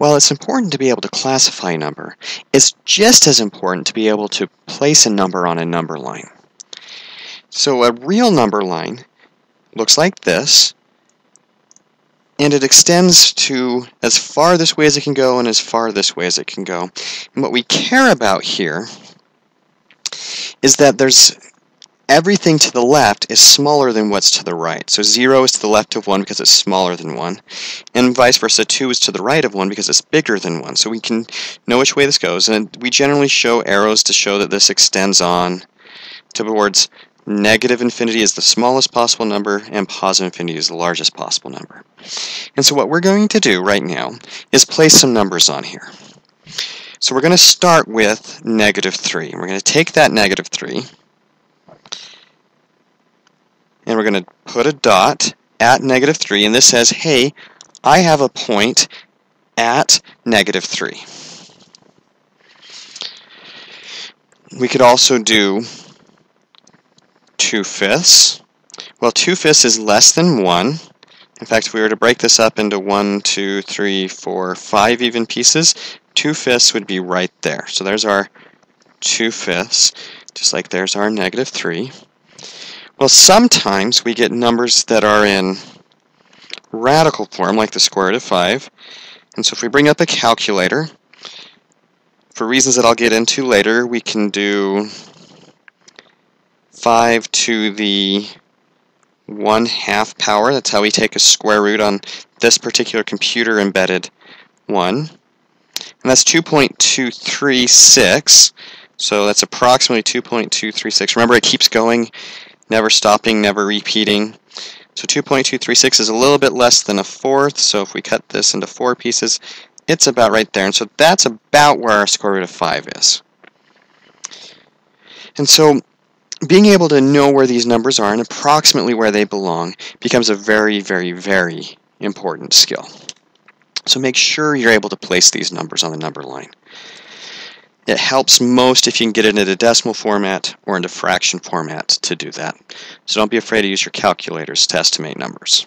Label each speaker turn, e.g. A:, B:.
A: While it's important to be able to classify a number, it's just as important to be able to place a number on a number line. So a real number line looks like this, and it extends to as far this way as it can go and as far this way as it can go. And what we care about here is that there's everything to the left is smaller than what's to the right. So 0 is to the left of 1 because it's smaller than 1, and vice versa, 2 is to the right of 1 because it's bigger than 1. So we can know which way this goes, and we generally show arrows to show that this extends on towards negative infinity is the smallest possible number, and positive infinity is the largest possible number. And so what we're going to do right now is place some numbers on here. So we're going to start with negative 3. We're going to take that negative 3, and we're going to put a dot at negative 3, and this says, hey, I have a point at negative 3. We could also do 2 fifths. Well, 2 fifths is less than 1. In fact, if we were to break this up into 1, 2, 3, 4, 5 even pieces, 2 fifths would be right there. So there's our 2 fifths, just like there's our negative 3. Well, sometimes we get numbers that are in radical form, like the square root of 5. And so if we bring up a calculator, for reasons that I'll get into later, we can do 5 to the 1 half power. That's how we take a square root on this particular computer embedded 1. And that's 2.236. So that's approximately 2.236. Remember, it keeps going never stopping, never repeating. So 2.236 is a little bit less than a fourth, so if we cut this into four pieces, it's about right there. And so that's about where our square root of 5 is. And so being able to know where these numbers are and approximately where they belong becomes a very, very, very important skill. So make sure you're able to place these numbers on the number line. It helps most if you can get it into decimal format or into fraction format to do that. So don't be afraid to use your calculators to estimate numbers.